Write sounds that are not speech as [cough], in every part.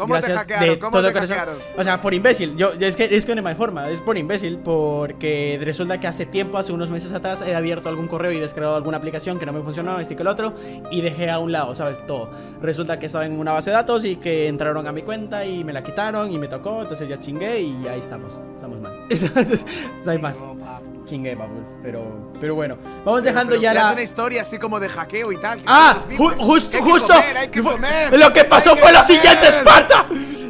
¿Cómo te gracias hackearon? de ¿Cómo todo te corazón. hackearon? O sea, por imbécil. Yo, es que es que no hay forma. Es por imbécil. Porque resulta que hace tiempo, hace unos meses atrás, he abierto algún correo y descargado alguna aplicación que no me funcionó, este que el otro, y dejé a un lado, ¿sabes? Todo. Resulta que estaba en una base de datos y que entraron a mi cuenta y me la quitaron y me tocó. Entonces ya chingué y ahí estamos. Estamos mal. [laughs] Entonces, no hay más. Vamos. Pero, pero bueno. Vamos dejando Pero ya la. una historia así como de hackeo y tal. Ah, ju- justo, Hay que justo. comer, hay que comer, Lo que pasó fue lo siguiente, Esparta.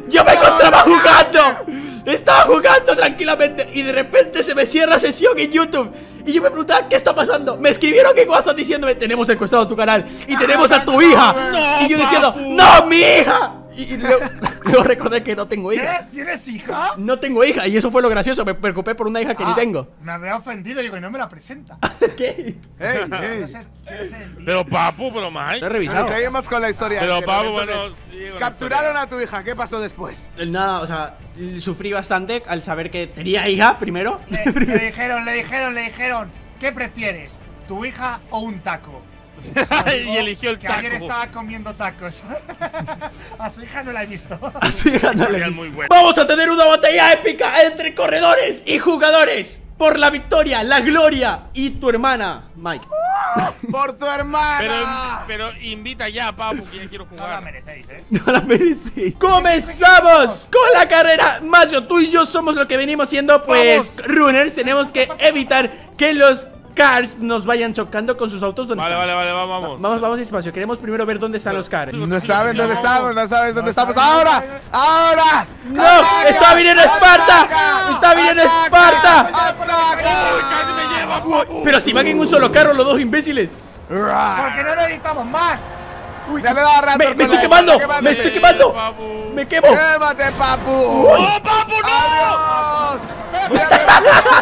Yo me encontraba jugando. Estaba jugando tranquilamente y de repente se me cierra sesión en YouTube. Y yo me preguntaba, ¿qué está pasando? Me escribieron en WhatsApp diciéndome, tenemos secuestrado tu canal y tenemos a tu hija. y yo diciendo, ¡No, mi hija! Y, y luego, [laughs] luego recordé que no tengo hija. ¿Qué? ¿Tienes hija? No tengo hija y eso fue lo gracioso. Me preocupé por una hija que ni Ah, tengo. Me había ofendido, digo, y no me la presenta. [laughs] ¿Qué? Ey, No ey. sé, quiero ser el tío. Pero papu, pero más. Bueno, seguimos con la historia. Pero Ángel, papu, bueno, Capturaron a tu hija, ¿qué pasó después? Nada, o sea, sufrí bastante al saber que tenía hija primero. Le, le [laughs] dijeron, le dijeron, le dijeron, ¿qué prefieres? ¿Tu hija o un taco? Y eligió el que taco. ayer estaba comiendo tacos. [laughs] a su hija no la he visto. Así ganándole. Sería muy bueno. Vamos a tener una batalla épica entre corredores y jugadores por la victoria, la gloria y tu hermana, Mike. [laughs] ¡Por tu hermana! Pero, pero invita ya, papu, que ya quiero No la jugar. merecéis, ¿eh? [laughs] No la merecéis. Comenzamos con la carrera. Mayo, tú y yo somos lo que venimos siendo, pues, runners. Tenemos que evitar que los cars nos vayan chocando con sus autos. ¿Dónde Vale, están? vale, vale, vamos, Va- vamos. Vamos, vamos despacio. Queremos primero ver dónde están los cars. No saben dónde estamos, no sabes dónde estamos. saben ¡Ahora! ¡Ahora! ¡No! ¡Ataca! ¡Está viniendo Esparta! ¡Ataca! ¡Está viniendo ¡Ataca! Esparta! Pero si van en un solo carro los dos imbéciles. Porque no necesitamos más. Uy, Dale la me, me estoy quemando, quémate. me estoy quemando. Me quemo. ¡Quémate, papu! ¡Oh, papu, no! ¡Adiós! [laughs]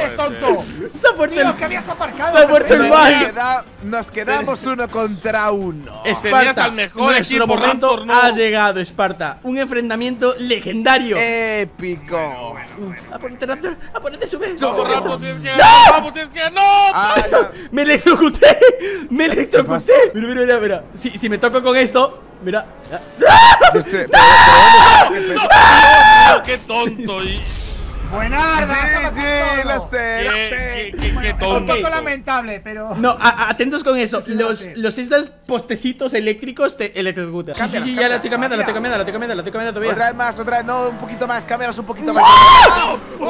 ¡Ah! ¡Eres tonto! Se ha muerto el que habías aparcado. Se ha muerto el. Nos, Mike. queda- nos quedamos uno contra uno. Esparta, al mejor nuestro equipo, momento Raptor, no. ha llegado, Esparta. Un enfrentamiento legendario. Épico. A ponerte, Raptor, a ponerte, sube. ¡No! Que. ¡No! Ah. Me electrocuté, me electrocuté. Mira, mira, mira, mira. Si, si me toco con esto, mira. Este- Tío, ¡Qué tonto! Y, Buenarda, Sí, sí, lo sé, lo sé. qué, qué, qué Es un poco lamentable, pero. No, a- atentos con eso. Los, los estos postecitos eléctricos te electrocutan. Sí, sí, sí, ya la estoy cambiando, la estoy cambiando, la estoy cambiando, la estoy cambiando todavía. Otra vez más, otra vez, no, un poquito más, cámbialos un poquito más. ¡Wow!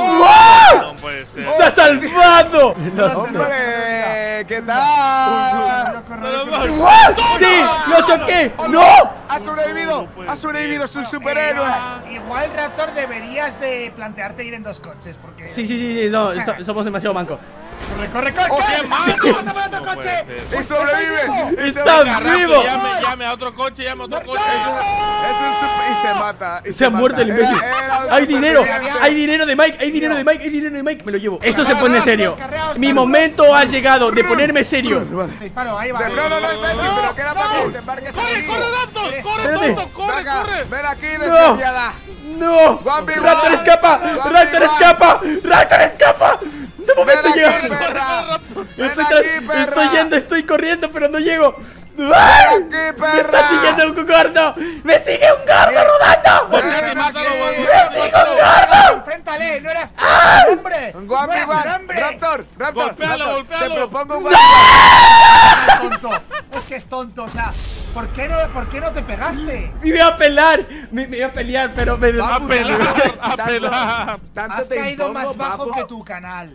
No puede ser. ¡Se ha salvado! [laughs] No No. sé. ¡Hombre! ¿Qué tal? ¡Sí! ¡Lo choqué! ¡No! ¡Ha sobrevivido! ¡Ha sobrevivido! ¡Es un superhéroe! Igual, igual, Raptor, deberías de plantearte ir en dos coches, porque. Sí, sí, sí, sí, no, [laughs] esto- somos demasiado mancos. Corre, corre, corre. ¡Oh, ¿qué? ¡Pasa por otro No coche! ¡Y sobrevive! ¡Y ¡Está vivo! Llame, llame a otro coche, llame a otro coche. Es un super- y se mata. y Se ha mata. muerto el imbécil. Era- era un Hay dinero, hay dinero de Mike, hay dinero de Mike, hay dinero de Mike, me lo llevo. Esto se pone serio. Mi momento ha llegado de ponerme serio. Disparo, ahí va. De- No, no, no, pero para ¡Corre, corre, Raptor! ¡Corre, Espérate. tonto! ¡Corre, Venga, corre! ven aquí, No. ¡No! One ¡Raptor escapa! One ¡Raptor escapa! ¡Raptor escapa! De Ven momento aquí, llego. perra. Ven Estoy, aquí, tra- perra. estoy yendo, estoy corriendo, pero no llego. Ven aquí, ¡Me está siguiendo un gordo! ¡Me sigue un gordo rodando! Ven ¡Me sigue un gordo! Enfréntale, no eras ¡Ah! hombre. No. Raptor, Raptor. Te propongo un tonto, o sea, ¿por qué no, por qué no te pegaste? Me iba a pelar, me, me iba a pelear, pero me... [laughs] A pelar, a pelar. Tanto Has te caído impongo, más bajo papu. que tu canal.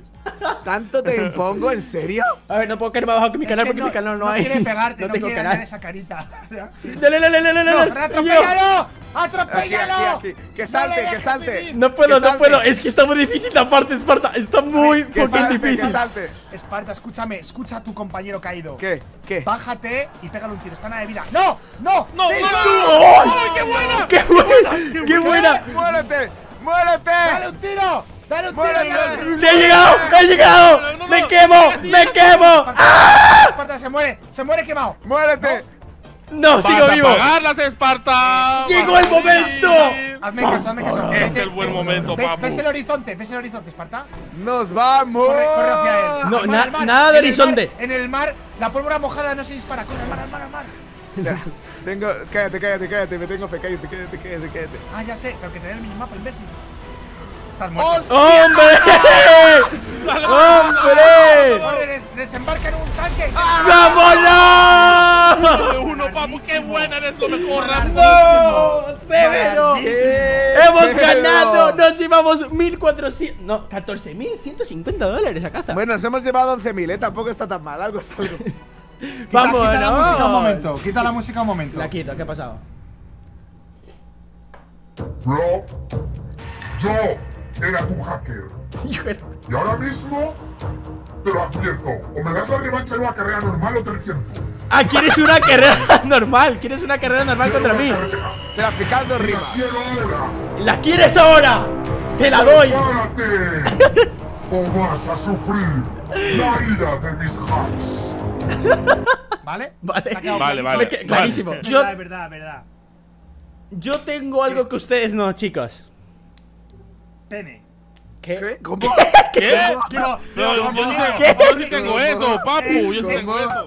¿Tanto te impongo? ¿En serio? A ver, no puedo caer más bajo que mi Es canal que porque mi canal no, hay. quiere pegarte, [laughs] no, no tengo quiere canal. esa carita. Dale, dale, dale, dale, ¡No, dale. Llego. Atropéllalo! Aquí, ¡Atropéllalo! aquí, aquí. Que No salte, le que salte. vivir. No puedo, Que no salte. puedo. Es que está muy difícil la parte, Esparta. Está muy fucking salte, que difícil. salte. Esparta, escúchame, escucha a tu compañero caído. ¿Qué? ¿Qué? Bájate y pégale un tiro, está nada de vida. ¡No! ¡No! ¡No, ¡Sí! no, ¡Oh! ¡Ay, qué buena! ¡Qué buena! ¡Qué buena! ¡Muérete! ¡Muérete! ¡Dale un tiro! ¡Dale un tiro! ¡Le he llegado! ¡He llegado! No, no, no. ¡Me quemo! ¡Me quemo! ¡Ah! Esparta se muere, se muere quemado. ¡Muérete! ¡No, sigo a vivo! pagarlas, Esparta! ¡Llegó el momento! Hazme caso, hazme caso. Este es el buen momento, ¿ves, papu. ¿Ves el horizonte? ¿Ves el horizonte, Esparta? ¡Nos vamos! Corre, corre hacia él. No, mar, na- nada de En el mar- horizonte. En el mar, la pólvora mojada no se dispara. Corre al mar, al mar, al mar. Espera, tengo. Cállate, cállate, cállate. Me tengo fe. Cállate, cállate, cállate, cállate. Ah, ya sé, pero que te dé el minimapa, imbécil. Estás muerto. ¡Hombre! [laughs] ¡Hombre! Des- desembarca en un tanque. ¡Vámonos! De uno, papu, qué buena lo Rambo. ¡No! ¡Severo! ¡Eh, ¡Hemos ganado! Nos llevamos 1400. No, 14.150 dólares a caza. Bueno, nos hemos llevado 11.000, ¿eh? Tampoco está tan mal. Algo es algo. [laughs] Quita- la música un momento. Quita la música un momento. La quito, ¿qué ha pasado? Bro, yo era tu hacker. Y ahora mismo te lo advierto. O me das la revancha en una carrera normal o te reviento. Ah, ¿quieres una carrera [laughs] normal? ¿Quieres una carrera normal contra mí? Traficando La rima. quiero ahora. ¿La quieres ahora? ¡Te la doy! ¡Párate! o vas a sufrir la ira de mis hacks. ¿Vale? Vale. Vale, Clarísimo. Yo, verdad, es verdad, es verdad. yo tengo algo que ustedes no, chicos. Pene. ¿Qué? ¿Qué? ¿Cómo? ¿Qué? No, digo, ¿Qué? yo sí tengo eso, papu. Yo sí tengo eso.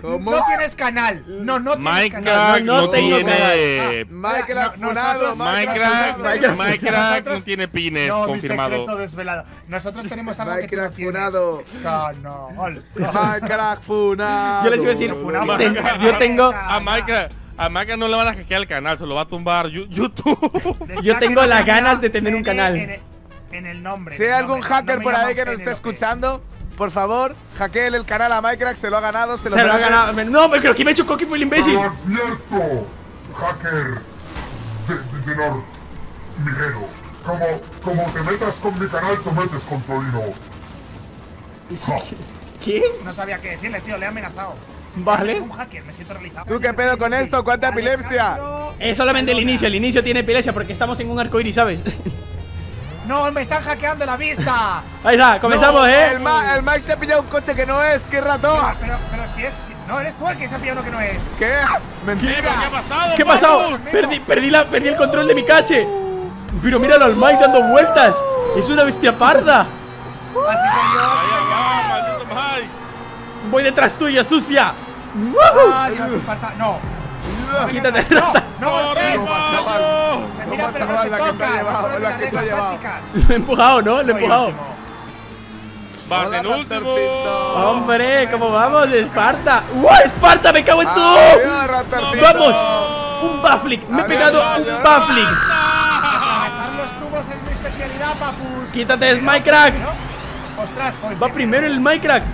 ¿Cómo? No tienes canal. No, no tienes Minecraft canal. No, no no, tengo tiene. Minecraft No, funado, nosotros- Minecraft. Minecraft, Nosotros- no tiene pines No, mi confirmado. secreto desvelado. Nosotros tenemos algo que tú no Minecraft tienes. funado. Canal. Minecraft funado. Yo les iba a decir, Funado. ten- yo tengo, A Minecraft, a Minecraft no le van a hackear el canal, se lo va a tumbar YouTube. Yo tengo no las ganas de tener un canal. En el, nombre. Si hay algún hacker No por ahí que nos esté Penélope. escuchando, por favor, hackeen el canal a Minecraft, se lo ha ganado, se, se lo ha ganado. No, pero que me ha hecho Coqui fue el Te imbécil. lo advierto, hacker de, de, de Nor Miguelo. Como, como te metas con mi canal, te metes con Torino. Ja. ¿Qué? No sabía qué decirle, tío. Le he amenazado. Vale. Un hacker, me siento realizado. ¿Tú qué pedo con esto? ¿Cuánta epilepsia? Es solamente el inicio, el inicio tiene epilepsia porque estamos en un arcoíris, ¿sabes? [laughs] No, me están hackeando la vista. [laughs] Ahí está, comenzamos, No, ¿eh? El, Ma- el Mike se ha pillado un coche que no es, qué ratón. Pero, pero si es. si- no, eres tú el que se ha pillado lo que no es. ¿Qué? ¿Qué ha Mentira. pasado? ¿Qué ha pasado? Perdí, perdí, la, perdí el control de mi cache. Pero míralo al Mike dando vueltas. Es una bestia parda. Así soy yo. Ahí va, maldito Mike. Voy detrás tuya, sucia. Ay, Dios, Esparta- No. Quítate. No, no ¡Corre, golpees. papu! Se Toma, mira, pero no la que se ha llevado, la que se ha llevado. Lo he empujado, ¿no? Lo he empujado. Vas en último. Hombre, ¿cómo vamos, Esparta? ¡Wow, Esparta! ¡Me cago en todo! Adiós, Raptorcito. ¡Vamos! Un baffling. Me he pegado un baffling. Atravesar los tubos es mi especialidad, papus. Quítate, Minecraft. ¿No? Ostras, oye, Va primero el Minecraft.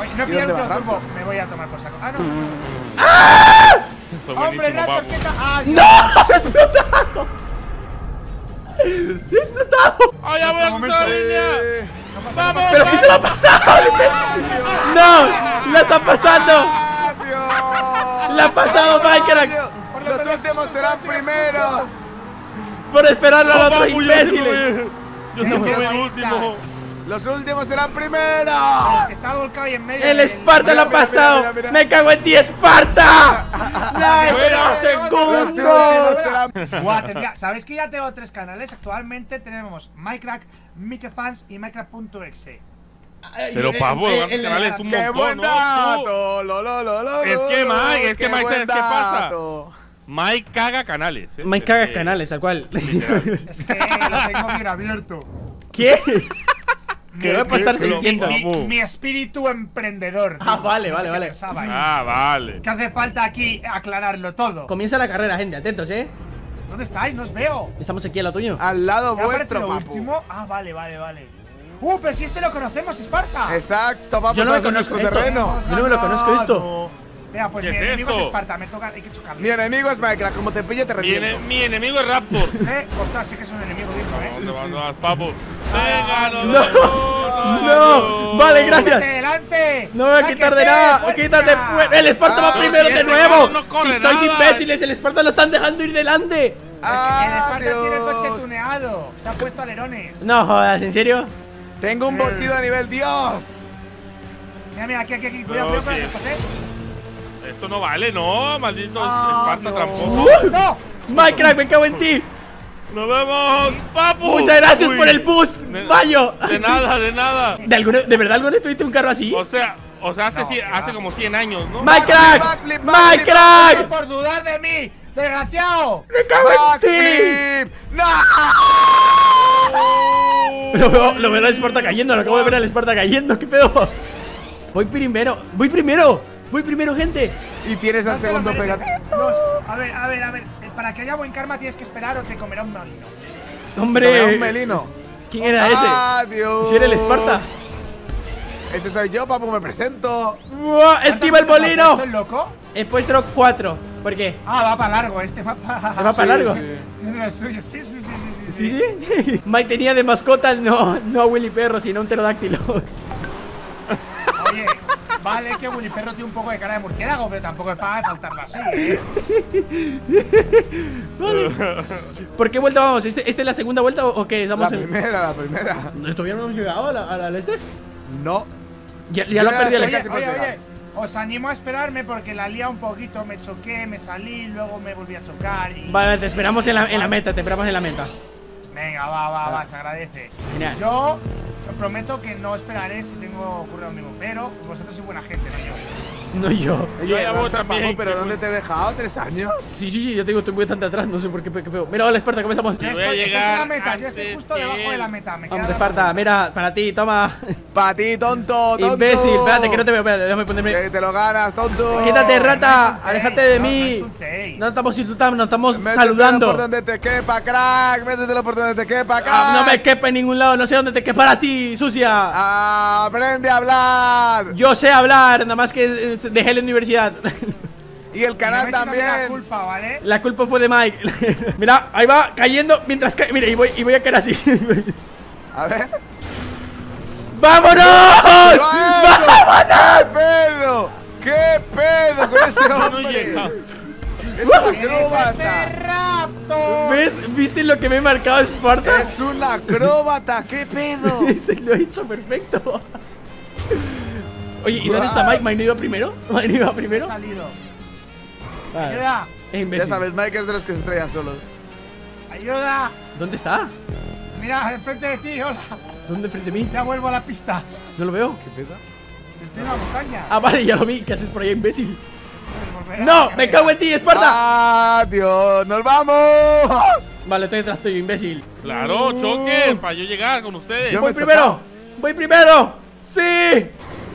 Oye, no he ¿Y pillado dónde el va, turbo. Me voy a tomar por saco. Ah, no. Fue Hombre, Raptor. ¿qué tal? Ah, ¡No! ¡He explotado! ¡Ay, ya voy a cruzar la línea! Eh, ¡Vamos! ¡Pero sí se lo ha pasado! ¡No! ¡La está pasando! ¡La ha pasado Minecraft! Los últimos serán primeros. Por esperarlo al otro Papu, yo imbéciles. Yo ¿Qué- siempre qué voy en egoístas? último. Los últimos serán primeros. Se está volcado ahí en medio. El Esparta lo ha Mira, mira, pasado. mira, mira. ¡Me cago en ti, Esparta! [laughs] Tendría- ¿Sabéis que ya tengo tres canales? Actualmente tenemos Minecraft, Mikefans y Minecraft.exe. Pero, Eh, el el- canal es un ¡Qué montón, buen ¿no? dato! Lo, lo, lo, lo, Es que, Mike, es que, qué Mike, buen ¿sabes qué pasa? Mike caga canales. ¿eh? Mike caga canales, tal cual. Es que lo tengo bien abierto. ¿Qué? [laughs] Mi- Que voy a postar mi- 600. Mi, mi- mi espíritu emprendedor. Ah, tío. vale, No vale, vale. Ah, vale. Que hace falta aquí aclararlo todo. Comienza la carrera, gente. Atentos, ¿eh? ¿Dónde estáis? No os veo. Estamos aquí a lo tuyo. Al lado ¿Ya aparece vuestro, papu. último? Ah, vale, vale, vale. Uh, pero si este lo conocemos, Esparta. Exacto, vamos Yo no me conozco nuestro esto. terreno. Yo no me lo conozco esto. Vea, pues ¿Qué mi es enemigo esto? es Esparta, me toca, hay que chocarle. Mi enemigo es Minecraft, como te pille te reviento. mi enemigo es Raptor. [laughs] Eh, ostras, sí que es un enemigo, dijo, eh. Venga, no, No. No, vale, gracias. No me voy a quitar de nada. Quítate. pues. El Esparta va Ah, primero de nuevo. Si sois imbéciles, el Esparta lo están dejando ir delante. El Esparta tiene coche Adiós. tuneado. Se ha puesto alerones. No jodas, ¿en serio? Tengo un bolsillo a nivel Dios. Mira, mira, aquí, aquí, aquí. Cuidado, cuidado con ese José. Esto no vale, no, maldito Ah, Esparta no. tramposo. ¡No! Minecraft, me cago en ti. ¡Nos vemos, papu! Muchas gracias Uy. por el boost, De- Bayo. De nada, de nada. ¿De, alguna- ¿De verdad alguna vez tuviste un carro así? O sea, O sea, hace, No, hace como 100 años, ¿no? ¡My crack! backflip, ¡My crack! por dudar de mí! ¡Desgraciado! ¡Me cago en ti! ¡No! [laughs] Lo veo, lo veo al Sparta cayendo, lo acabo de ver al Sparta cayendo, ¿qué pedo? Voy primero, voy primero, voy primero, gente. Y tienes al segundo pegatito. A ver, a ver, a ver. Para que haya buen karma tienes que esperar o te comerá un molino. Hombre, un melino. ¿quién era ese? Adiós. Si era el Esparta. Este soy yo, papu, me presento. ¡Buah! ¡Esquiva el molino! ¿Estoy loco? He puesto 4. ¿Por qué? Ah, va para largo, este va para. ¿Va para largo? Tiene lo suyo, sí, sí, sí, sí, sí. ¿Sí, sí? [laughs] Mike tenía de mascota no, no a Willy Perro, sino un pterodáctilo. Vale que Willy Perro tiene un poco de cara de murciélago, pero tampoco es para faltarlo así, ¿eh? ¿Por qué vuelta vamos? ¿Este, ¿Esta es la segunda vuelta o qué? La Estamos en... primera, la primera. ¿Todavía no hemos llegado a la, a la Leicester? No. Ya, ya la perdí el estoy Oye, oye, oye, os animo a esperarme porque la lía un poquito, me choqué, me salí, luego me volví a chocar y. Vale, te esperamos en la, en la meta, te esperamos en la meta. Venga, va, va, va, se agradece. Genial. Yo os prometo que no esperaré si tengo ocurre lo mismo, pero vosotros sois buena gente, no yo. No yo. Yo ya voy Rafa, también, ¿Pero dónde voy- te he dejado? ¿Tres años? Sí, sí, sí, yo te digo, estoy muy bastante atrás, no sé por qué, qué feo. Mira, hola, Esparta, comenzamos. Yo voy a estoy, estoy en llegar la meta, yo estoy justo debajo de la meta. Me la Esparta, mira, para ti, toma. Para ti, tonto, tonto. Imbécil, espérate, que no te veo, espérate, déjame ponerme. Que te lo ganas, tonto. Quítate, no rata, aléjate de no, no mí. No estamos insultando, nos estamos Métetelo saludando. por donde te quepa, crack. Métetelo por donde te quepa, crack. Ah, no me quepa en ningún lado, no sé dónde te quepa a ti, sucia. Ah, aprende a hablar. Yo sé hablar, nada más que dejé la universidad. Y el no canal mí La también. culpa, ¿vale? La culpa fue de Mike. [laughs] Mira, ahí va cayendo mientras cae. Mira, y voy, y voy a caer así. A ver. ¡Vámonos! ¡Vámonos! ¿Qué pedo? ¿Qué pedo con [laughs] ese no hombre? Es una ¡Eres ese acróbata. ¿Ves? ¿Viste lo que me he marcado Sparta? Es una acróbata. ¿Qué pedo? [laughs] Ese lo he hecho perfecto. Oye, ¿y dónde está Mike? ¿Mike no iba primero? [laughs] ¿Mike no iba He primero? salido. Vale. ¡Ayuda! Es Ya sabes, Mike es de los que se estrellan solos. ¡Ayuda! ¿Dónde está? Mira, enfrente de ti, hola. ¿Dónde frente a mí? Ya vuelvo a la pista. No lo veo. ¿Qué pedo? Estoy en la montaña. Ah, vale, ya lo vi. ¿Qué haces por ahí, imbécil? A ¡No! ¡Me cago en ti, Esparta! ¡Adiós! ¡Nos vamos! Vale, estoy detrás tuyo, imbécil. Claro, choquen para yo llegar con ustedes. Yo ¡Voy me he primero! ¡Voy primero! ¡Sí!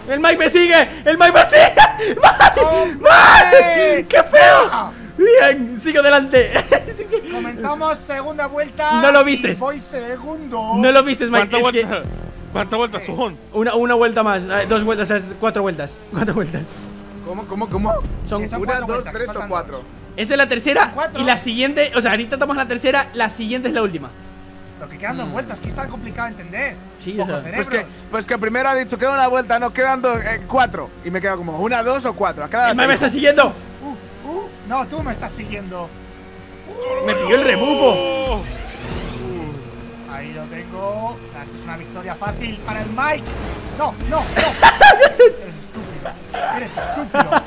¡El Mike me sigue! ¡El Mike me sigue! [laughs] ¡Mike! ¡Mike! ¡Qué feo! Bien, sigo adelante. [laughs] Comenzamos segunda vuelta. No lo y vistes. Voy segundo. No lo vistes, Mike. ¿Cuántas vueltas? ¿Cuántas vueltas son? una, una vuelta más. eh, Dos vueltas, cuatro vueltas. [laughs] Cuatro vueltas. ¿Cómo, cómo, cómo? Son. Son ¿Una, cuatro dos, vueltas, tres o cuatro? Esta es la tercera. Y la siguiente. O sea, ahorita estamos en la tercera. La siguiente es la última. Lo que quedan dos vueltas, que está complicado de entender. Mm. Sí, o sea. Pues que, pues que primero ha dicho queda una vuelta, no quedan dos, eh, cuatro. Y me queda como una, dos o cuatro. Me está siguiendo. Uh, uh, no, tú me estás siguiendo. Me pilló el rebufo. Oh, Ahí lo tengo. Esto es una victoria fácil para el Mike. No, no, no. [laughs] Eres estúpido.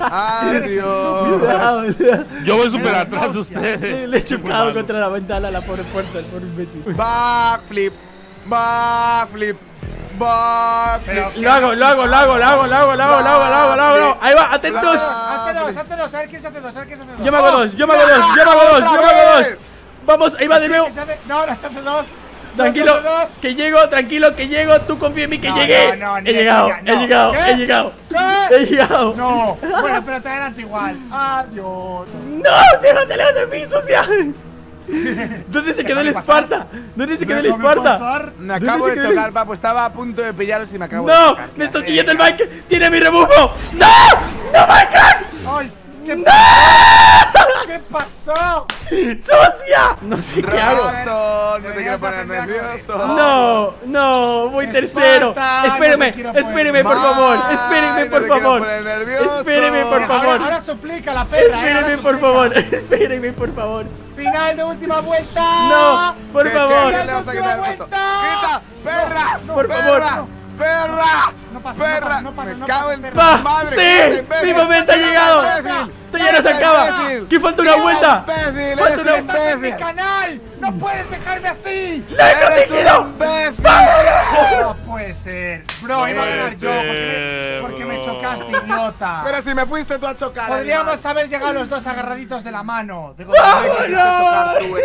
Eres estúpido. Adiós. Yo voy súper atrás de ustedes. Le, le he chocado contra la ventana la pobre puerta, el pobre imbécil. Backflip. Backflip. Backflip. Lo hago, lo hago, lo hago, lo hago, lo hago, lo hago, lo hago, lo hago, lo hago, lo hago. Ahí va, atentos. Hazte dos, hazte dos, a ver quién se hace dos, a ver quién se hace dos. Yo me hago dos, yo me hago dos, yo me hago dos, yo me hago dos. Vamos, ahí va de nuevo. ¿Quién se hace- No, no se hace dos. Tranquilo, No que llego, tranquilo, que llego. Tú confía en mí que No, llegué. no, no, He llegado, he no. llegado, ¿Qué? he llegado. ¿Qué? He llegado. No, bueno, pero te adelanto igual. Adiós. No, déjate lejos de mí, sucia. ¿Dónde se quedó el. Esparta? ¿Dónde se quedó el Esparta? Me acabo ¿Dónde de quedó el- papu. Estaba a punto de pillaros y me acabo de No, chocar. me está siguiendo el Mike. Tiene mi rebufo. No, no. ¿Qué, ¡No! ¿Qué pasó? ¡Sucia! No sé qué hago. No te quiero poner nervioso. No, no, voy Esparta, tercero. Espéreme, espéreme por favor. Espéreme por favor. Espéreme por favor. Ahora, suplica la perra. eh, Espéreme por favor. [laughs] Espéreme por favor. Final de última vuelta. No, por ¿Qué- favor. qué le vas a quitar el puesto? ¡Vuelta! ¡Quita! ¡Perra! No, por perra, favor. Perra, ¡Perra! No pasa, no ¡Perra! pasa, no pasa, Me no cago pasa, en perra. ¡Va! madre! ¡Sí! imbécil. ¡Mi momento ha llegado! ¡Esto ya no se acaba! imbécil. ¡Que falta una vuelta! imbécil! ¡Falta una- un ¡Estás en mi canal! ¡No puedes dejarme así! ¡Lo he ¡Eres conseguido! No puede ser. Bro, iba a ganar yo porque me, porque chocaste, idiota. Pero si me fuiste tú a chocar. Podríamos haber llegado los dos agarraditos de la mano. Digo, ¡Vámonos!